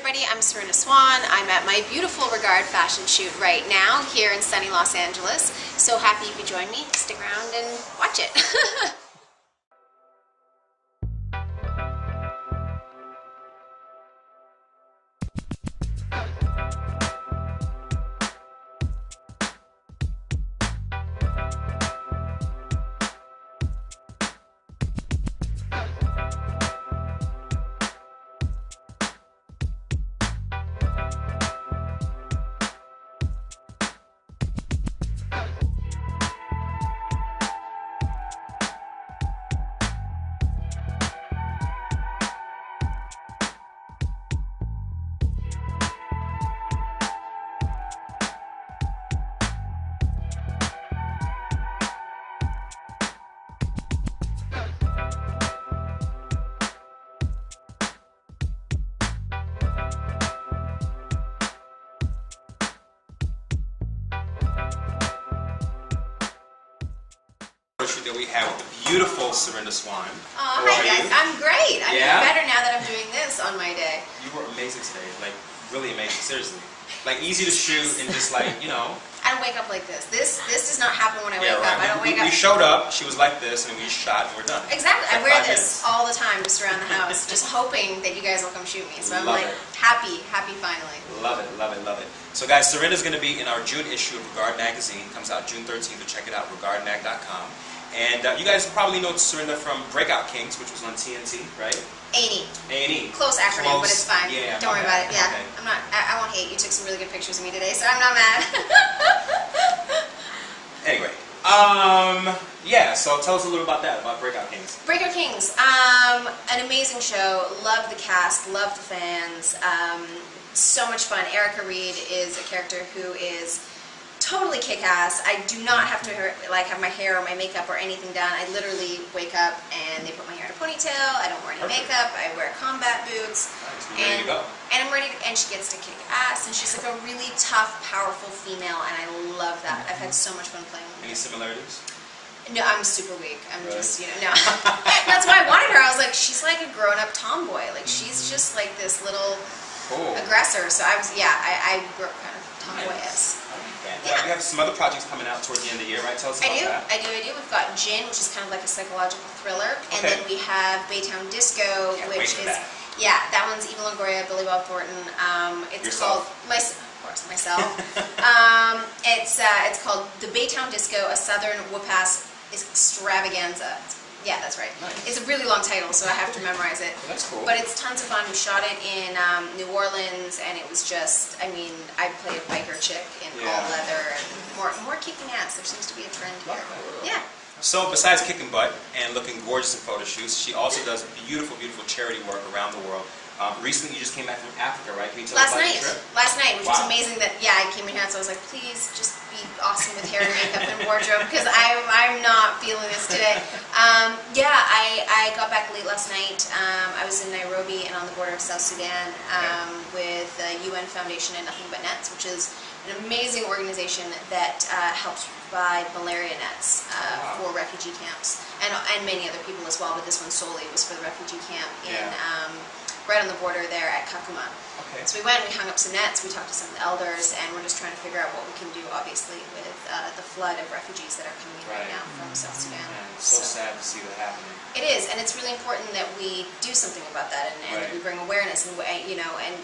everybody. I'm Serinda Swan. I'm at my beautiful Regard fashion shoot right now here in sunny Los Angeles. So happy you could join me. Stick around and watch it. that we have with the beautiful Serinda Swan. Oh, How hi guys. you? I'm great. I'm Yeah? better now that I'm doing this on my day. You were amazing today, like really amazing, seriously. Like easy to shoot and just like, you know. I don't wake up like this. This this does not happen when I wake Yeah, up. I don't right. We, wake we, up. we showed up, she was like this, and we shot and we're done. Exactly. I wear this minutes. all the time just around the house, just hoping that you guys will come shoot me. So I'm like it. happy, happy finally. Love it, love it, love it. So guys, Serinda's going to be in our June issue of Regard Magazine. Comes out June 13th, so check it out, regardmag.com. And uh, you guys probably know Serinda from Breakout Kings, which was on TNT, right? Annie. A&E. Close acronym, but it's fine. Yeah, Don't worry bad. about it. Yeah, Okay. I'm not. I, I won't hate you. Took some really good pictures of me today, so I'm not mad. Anyway, um, yeah, so tell us a little about that, about Breakout Kings. Breakout Kings, um, an amazing show. Love the cast, love the fans. Um, so much fun. Erica Reed is a character who is totally kick-ass. I do not have to like have my hair or my makeup or anything done. I literally wake up and they put my hair in a ponytail. I don't wear any Perfect. makeup. I wear combat boots. Nice, and, to go. and I'm ready to, and she gets to kick ass and she's like a really tough, powerful female and I love that. I've had so much fun playing with her. Any similarities? No, I'm super weak. I'm Really? just, you know, no. That's why I wanted her. I was like, she's like a grown-up tomboy. Like, she's mm-hmm. just like this little Cool. aggressor. So I was, yeah, I, I grew up kind of tomboy-esque. Yeah. Have some other projects coming out towards the end of the year, right? Tell us I about do, that. I do, I do. We've got Gin, which is kind of like a psychological thriller, and Okay. then we have Baytown Disco, Can't which is that. yeah, that one's Eva Longoria, Billy Bob Thornton. Um, it's Yourself. called my, of course, myself. um, it's uh, it's called the Baytown Disco, a Southern whoop-ass extravaganza. Yeah, that's right. Nice. It's a really long title, so I have to memorize it. That's cool. But it's tons of fun. We shot it in um, New Orleans, and it was just, I mean, I played a biker chick in all leather and more, more kicking ass. There seems to be a trend here. Yeah. So besides kicking butt and looking gorgeous in photo shoots, she also does beautiful, beautiful charity work around the world. Um, recently, you just came back from Africa, right? Can you tell Last us about night, your trip? last night, which was amazing. That yeah, I came in here, so I was like, please just be with hair and makeup and wardrobe because I'm I'm not feeling this today. Um, yeah, I I got back late last night. Um, I was in Nairobi and on the border of South Sudan um, with the UN Foundation and Nothing But Nets, which is an amazing organization that uh, helps provide malaria nets uh, Wow. for refugee camps and and many other people as well. But this one solely was for the refugee camp in Yeah. Right on the border there at Kakuma. Okay. So we went, we hung up some nets, we talked to some of the elders, and we're just trying to figure out what we can do, obviously, with uh, the flood of refugees that are coming in right, Right. now from South Sudan. Man, it's so, sad to see that happening. It is, and it's really important that we do something about that, and, and that Right. we bring awareness, and you know, and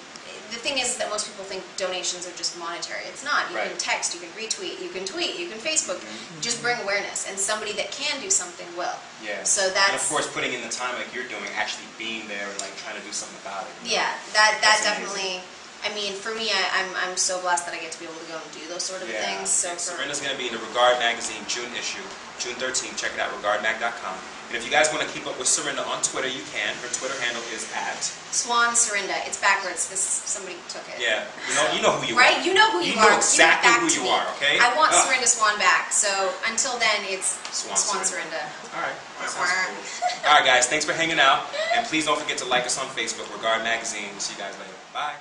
the thing is that most people think donations are just monetary. It's not. You can text, you can retweet, you can tweet, you can Facebook. Mhm. Just bring awareness, and somebody that can do something will. Yeah. So that. and of course, putting in the time like you're doing, actually being there and like trying to do something about it. you know? Yeah, that that That's definitely. I mean, for me, I, I'm I'm so blessed that I get to be able to go and do those sort of Yeah. things. So for Serinda's going to be in the Regard Magazine June issue, June 13th. Check it out, regardmag.com. And if you guys want to keep up with Serinda on Twitter, you can. Her Twitter handle is at Swan Serinda, it's backwards. This somebody took it. yeah. You know, you know who you Right? are. Right? You know who you, You are. know exactly who you are, okay? I want ah. Ugh. Serinda Swan back. So until then, it's Swan Swan. All right. All right, cool. All right, guys. Thanks for hanging out, and please don't forget to like us on Facebook, Regard Magazine. We'll See you guys later. Bye.